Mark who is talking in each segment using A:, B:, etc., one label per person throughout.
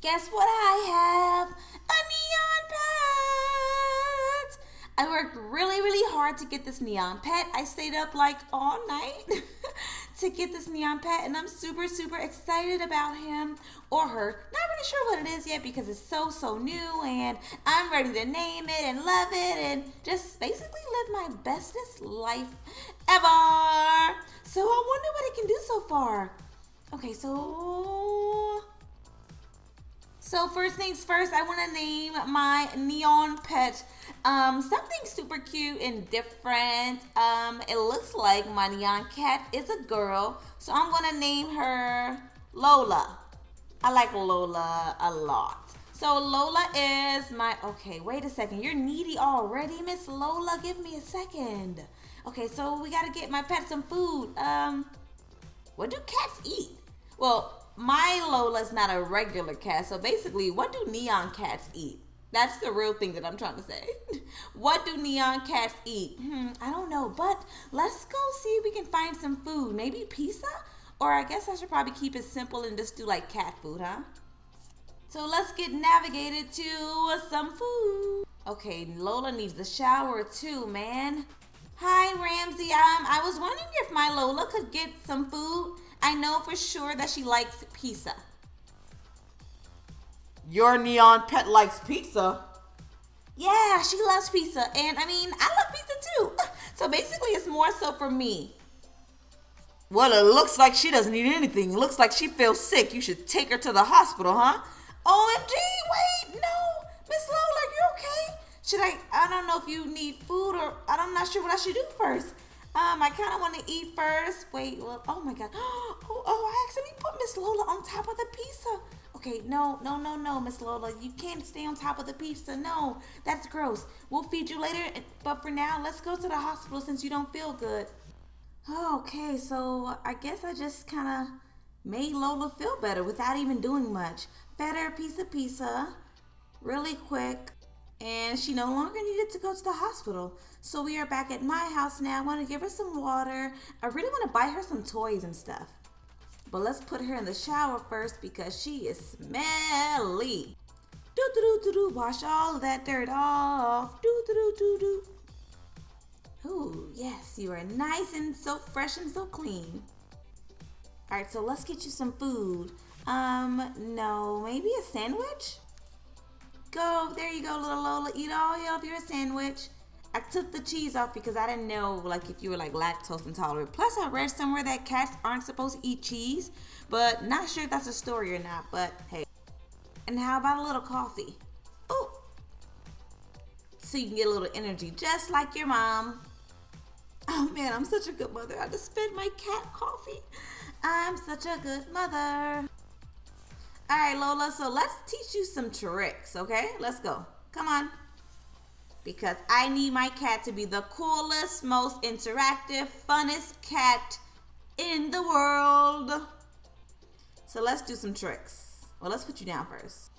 A: Guess what I have? A neon pet! I worked really, really hard to get this neon pet. I stayed up like all night to get this neon pet, and I'm super, super excited about him or her. Not really sure what it is yet because it's so, so new, and I'm ready to name it and love it and just basically live my bestest life ever. So I wonder what it can do so far. Okay, so so first things first, I want to name my neon pet um, something super cute and different. Um, it looks like my neon cat is a girl, so I'm gonna name her Lola. I like Lola a lot. So Lola is my okay. Wait a second, you're needy already, Miss Lola. Give me a second. Okay, so we gotta get my pet some food. Um, what do cats eat? Well, my Lola's not a regular cat. So basically, what do neon cats eat? That's the real thing that I'm trying to say. what do neon cats eat? Hmm, I don't know, but let's go see if we can find some food. Maybe pizza? Or I guess I should probably keep it simple and just do like cat food, huh? So let's get navigated to some food. Okay, Lola needs a shower too, man. Hi, Ramsey. Um, I was wondering if my Lola could get some food. I know for sure that she likes pizza.
B: Your neon pet likes pizza.
A: Yeah, she loves pizza. And I mean, I love pizza too. So basically, it's more so for me.
B: Well, it looks like she doesn't eat anything. It looks like she feels sick. You should take her to the hospital, huh?
A: OMG, wait, no. Miss Lola, you okay? Should I, I don't know if you need food or I'm not sure what I should do first. Um, I kind of want to eat first. Wait, well, oh my God. Oh, oh, I accidentally put Miss Lola on top of the pizza. Okay, no, no, no, no, Miss Lola. You can't stay on top of the pizza. No, that's gross. We'll feed you later, but for now, let's go to the hospital since you don't feel good. Okay, so I guess I just kind of made Lola feel better without even doing much. Fed her piece of pizza really quick and she no longer needed to go to the hospital. So we are back at my house now. I want to give her some water. I really want to buy her some toys and stuff. But let's put her in the shower first because she is smelly. Do do do do do. Wash all that dirt off. Do do do do do. Ooh, yes, you are nice and so fresh and so clean. All right, so let's get you some food. Um, no, maybe a sandwich? Go, there you go, little Lola. Eat all of your sandwich. I took the cheese off because I didn't know like if you were like lactose intolerant. Plus, I read somewhere that cats aren't supposed to eat cheese, but not sure if that's a story or not. But hey, and how about a little coffee? Oh, so you can get a little energy, just like your mom. Oh man, I'm such a good mother. I just fed my cat coffee. I'm such a good mother. All right, Lola, so let's teach you some tricks, okay? Let's go. Come on. Because I need my cat to be the coolest, most interactive, funnest cat in the world. So let's do some tricks. Well, let's put you down first.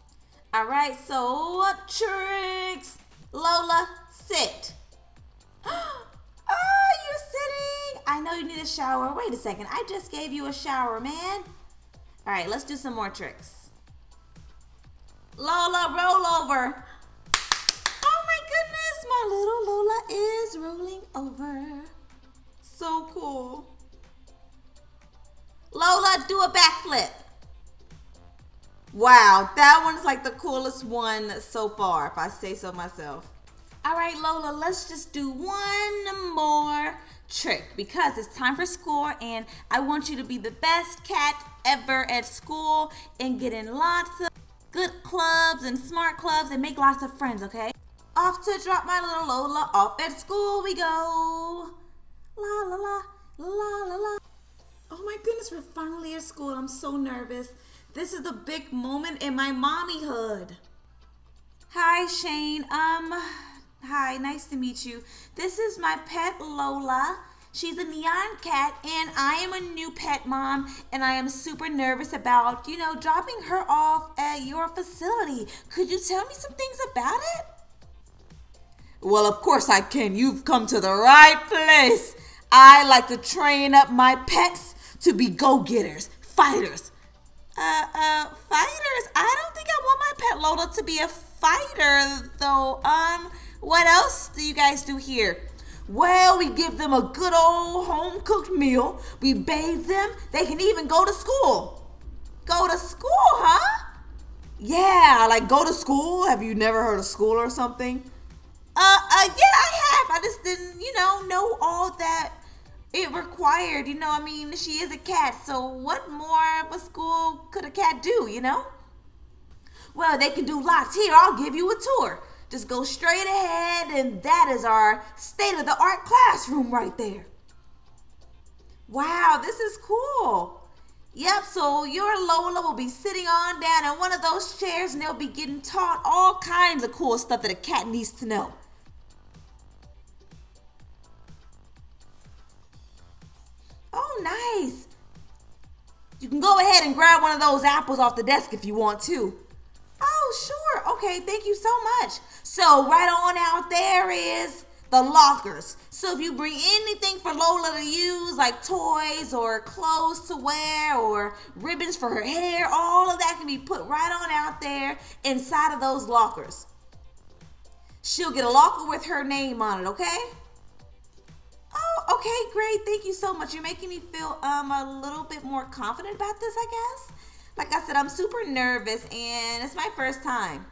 A: All right, so what tricks. Lola, sit. oh, you're sitting. I know you need a shower. Wait a second. I just gave you a shower, man. All right, let's do some more tricks. Lola, roll over. Oh my goodness, my little Lola is rolling over. So cool. Lola, do a backflip. Wow, that one's like the coolest one so far, if I say so myself. All right, Lola, let's just do one more trick because it's time for school and I want you to be the best cat ever at school and get in lots of good clubs and smart clubs and make lots of friends, okay? Off to drop my little Lola off at school we go. La la la, la la la. Oh my goodness, we're finally at school. I'm so nervous. This is the big moment in my mommyhood. Hi, Shane. Um, hi, nice to meet you. This is my pet Lola. She's a neon cat, and I am a new pet mom, and I am super nervous about, you know, dropping her off at your facility. Could you tell me some things about it?
B: Well, of course I can. You've come to the right place. I like to train up my pets to be go-getters, fighters.
A: Uh, uh, fighters. I don't think I want my pet Lola to be a fighter, though. Um, what else do you guys do here?
B: Well, we give them a good old home cooked meal. We bathe them. They can even go to school.
A: Go to school, huh?
B: Yeah, like go to school. Have you never heard of school or something?
A: Uh, uh, yeah, I have. I just didn't, you know, know all that it required. You know, I mean, she is a cat, so what more of a school could a cat do, you know?
B: Well, they can do lots. Here, I'll give you a tour. Just go straight ahead, and that is our state of the art classroom right there.
A: Wow, this is cool. Yep, so your Lola will be sitting on down in one of those chairs and they'll be getting taught all kinds of cool stuff that a cat needs to know. Oh, nice.
B: You can go ahead and grab one of those apples off the desk if you want to.
A: Oh, sure. Okay, thank you so much. So, right on out there is the lockers. So if you bring anything for Lola to use, like toys or clothes to wear or ribbons for her hair, all of that can be put right on out there inside of those lockers. She'll get a locker with her name on it, okay? Oh, okay, great. Thank you so much. You're making me feel um a little bit more confident about this, I guess. Like I said, I'm super nervous and it's my first time.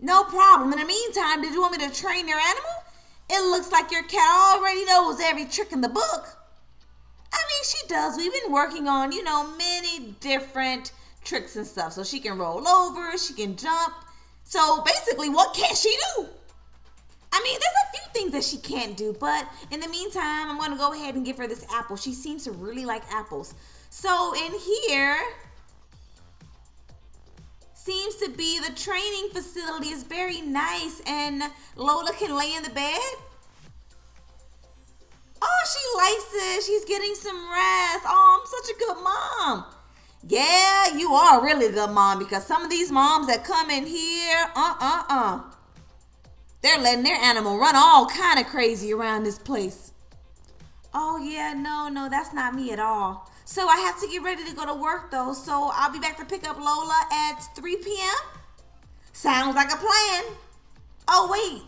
A: No problem. In the meantime, did you want me to train your animal? It looks like your cat already knows every trick in the book. I mean, she does. We've been working on, you know, many different tricks and stuff. So she can roll over, she can jump. So basically, what can't she do? I mean, there's a few things that she can't do, but in the meantime, I'm to go ahead and give her this apple. She seems to really like apples. So in here, seems to be the training facility is very nice and Lola can lay in the bed. Oh, she likes it. She's getting some rest. Oh, I'm such a good mom. Yeah, you are a really good mom because some of these moms that come in here, uh-uh-uh. They're letting their animal run all kind of crazy around this place. Oh, yeah, no, no, that's not me at all. So I have to get ready to go to work though. So I'll be back to pick up Lola at 3 p.m. Sounds like a plan. Oh, wait.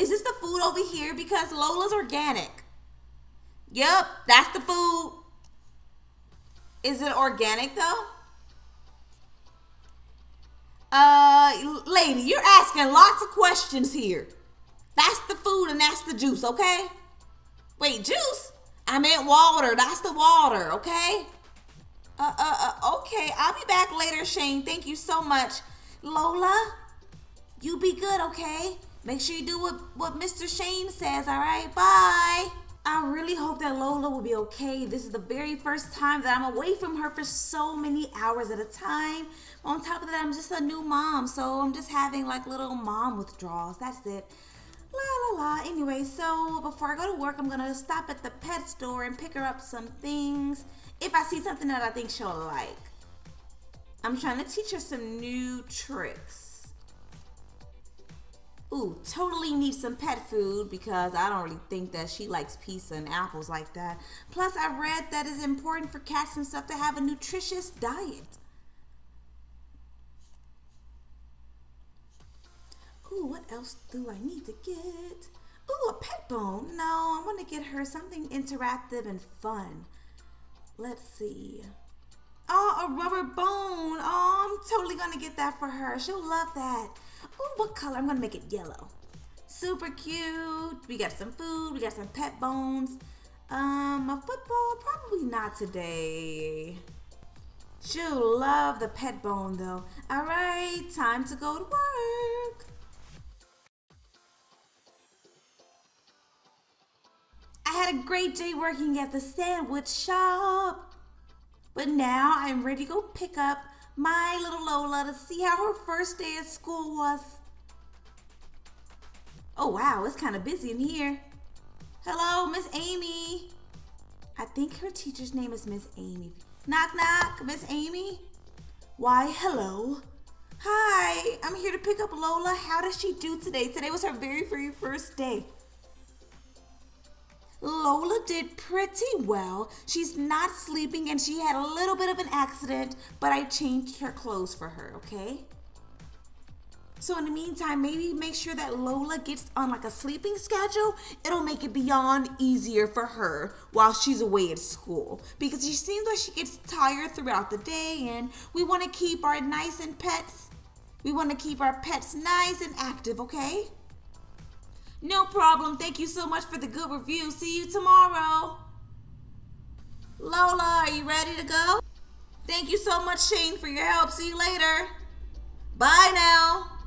A: Is this the food over here? Because Lola's organic. Yep, that's the food. Is it organic though? Uh, lady, you're asking lots of questions here. That's the food and that's the juice, okay? Wait, juice? I meant water. That's the water, okay? Uh, uh, uh, okay. I'll be back later, Shane. Thank you so much. Lola, you be good, okay? Make sure you do what, what Mr. Shane says, all right? Bye. I really hope that Lola will be okay. This is the very first time that I'm away from her for so many hours at a time. On top of that, I'm just a new mom, so I'm just having like little mom withdrawals. That's it. La la la. Anyway, so before I go to work, I'm gonna stop at the pet store and pick her up some things. If I see something that I think she'll like. I'm trying to teach her some new tricks. Ooh, totally need some pet food because I don't really think that she likes pizza and apples like that. Plus, I read that it's important for cats and stuff to have a nutritious diet. Ooh, what else do I need to get? Ooh, a pet bone. No, I want to get her something interactive and fun. Let's see. Oh, a rubber bone. Oh, I'm totally going to get that for her. She'll love that. Ooh, what color? I'm going to make it yellow. Super cute. We got some food. We got some pet bones. Um, a football? Probably not today. She'll love the pet bone though. All right, time to go to work. Had a great day working at the sandwich shop. But now I'm ready to go pick up my little Lola to see how her first day at school was. Oh wow, it's kind of busy in here. Hello, Miss Amy. I think her teacher's name is Miss Amy. Knock knock, Miss Amy. Why, hello. Hi, I'm here to pick up Lola. How does she do today? Today was her very, very first day. Lola did pretty well. She's not sleeping and she had a little bit of an accident, but I changed her clothes for her, okay? So in the meantime, maybe make sure that Lola gets on like a sleeping schedule. It'll make it beyond easier for her while she's away at school because she seems like she gets tired throughout the day and we want to keep our nice and pets. We want to keep our pets nice and active, okay? No problem. Thank you so much for the good review. See you tomorrow. Lola, are you ready to go? Thank you so much, Shane, for your help. See you later. Bye now.